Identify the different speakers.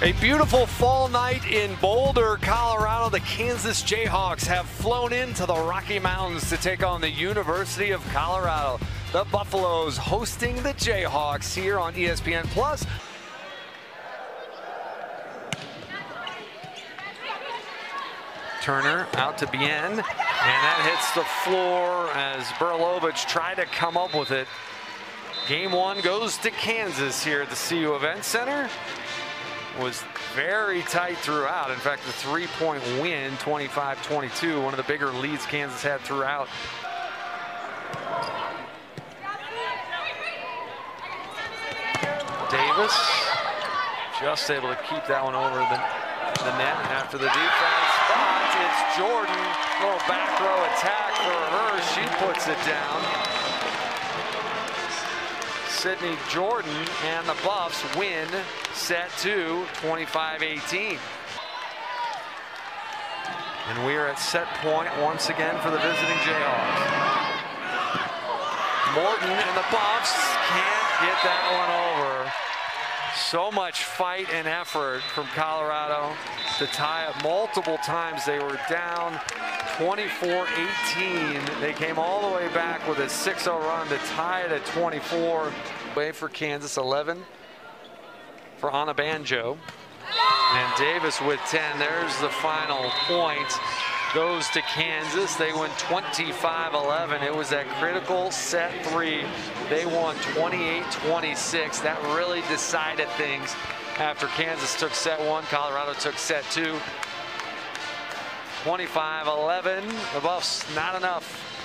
Speaker 1: A beautiful fall night in Boulder, Colorado. The Kansas Jayhawks have flown into the Rocky Mountains to take on the University of Colorado. The Buffaloes hosting the Jayhawks here on ESPN Plus. Turner out to Bien, and that hits the floor as Berlovich tried to come up with it. Game one goes to Kansas here at the CU Event Center was very tight throughout. In fact, the three-point win, 25-22, one of the bigger leads Kansas had throughout. Davis just able to keep that one over the, the net after the defense. But it's Jordan, little back row attack for her. She puts it down. Sydney Jordan and the Buffs win set two, 25-18. And we are at set point once again for the visiting Jayhawks. Morton and the Buffs can't get that one over. So much fight and effort from Colorado to tie up multiple times. They were down 24-18. They came all the way back with a 6-0 run to tie it at 24. Way for Kansas, 11 for Anna Bajema. And Davis with 10. There's the final point. Goes to Kansas. They win 25-11. It was that critical set three. They won 28-26. That really decided things after Kansas took set one. Colorado took set two. 25-11. The Buffs not enough